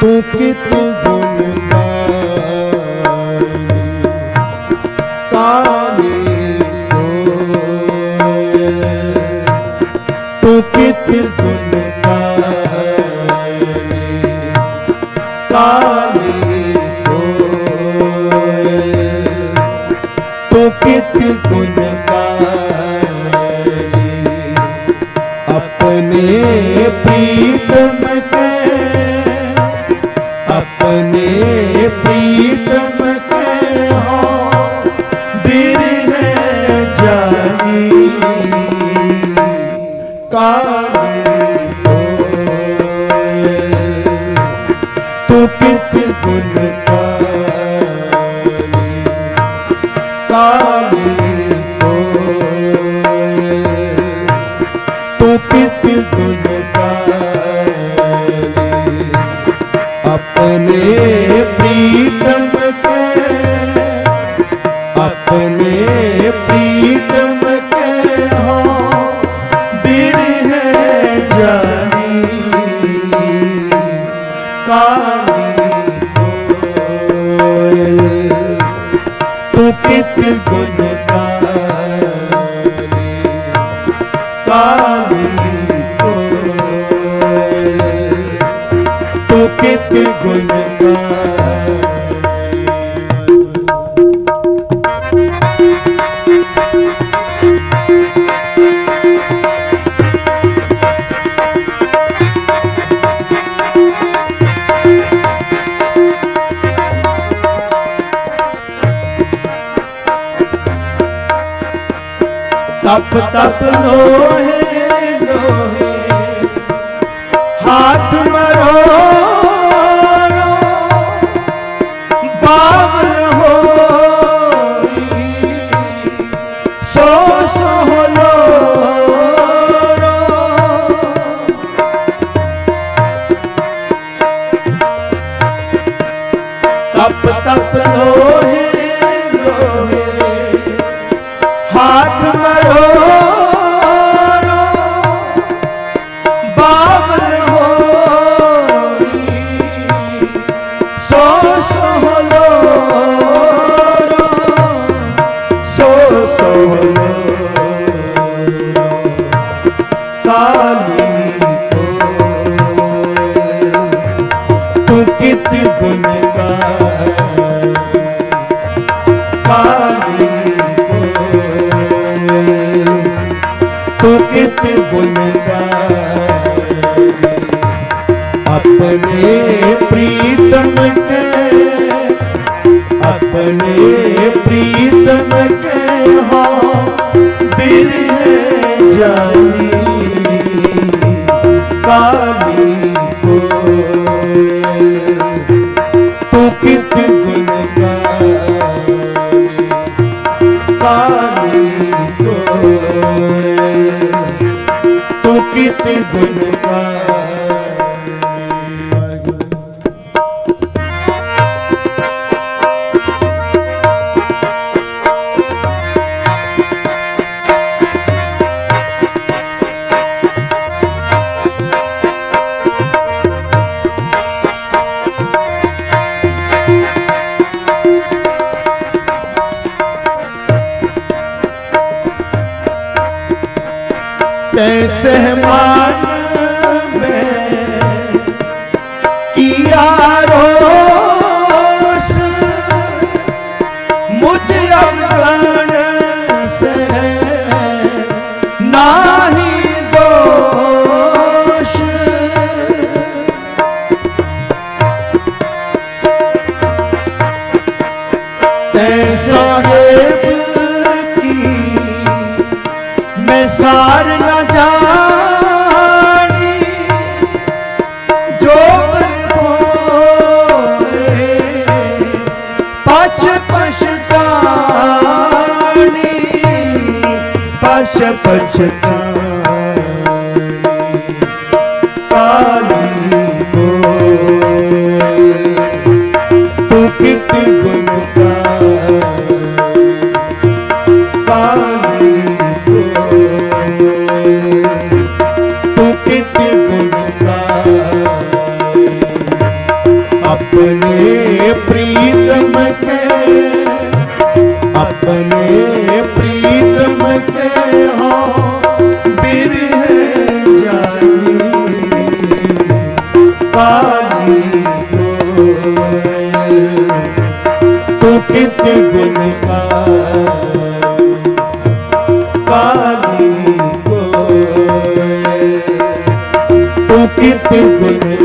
ਤੂੰ ਕਿਤ ਗੁਣ ਗਾਈ ਕਾਲੀ ਤੂੰ ਕਿਤ ਗੁਣ ਗਾਈ ਕਾਲੀ ਤੂੰ ਕਿਤ ਗੁਣ ਗਾਈ प्रीतम के अपने प्रीतम के हो बिरह जानी काली कोयल तू कित गुण तू ਹਾਥ ਮਰੋ ਤਪ ਤਪ ਲੋਹੇ ਲੋਹੇ ਹਾਥ ਮਰੋ अपने प्रीतम के अपने प्रीतम के हो बिरह जानी काली te ਸਾਰ ਨਾ ਜਾਣੀ ਜੋ ਮਨ ਹੋਏ ਪਛ ਪਛਤਾਣੀ ਪਾਣੀ ਤੋਏ ਤੂੰ ਕਿਤੇ ਬਿਨ ਪਾਣੀ ਤੋਏ ਤੂੰ ਕਿਤੇ ਬਿਨ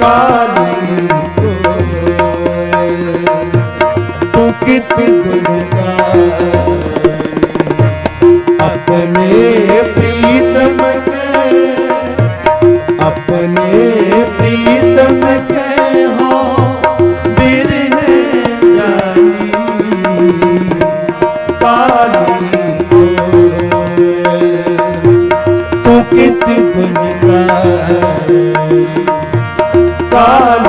ਕਾਲੀ ਕੋਇਲ ਤੂੰ ਕਿਤ ਗੁਣ ਕਾ ਆਪਣੇ ਪ੍ਰੀਤਮ ਕੇ ਆਪਣੇ ਪ੍ਰੀਤਮ ਕੇ ਹੋ ਬਿਰਹ ਜਾਨੀ। ਕਾਲੀ ਕੋਇਲ ਤੂੰ ਕਿਤ ਗੁਣ ਕਾ काली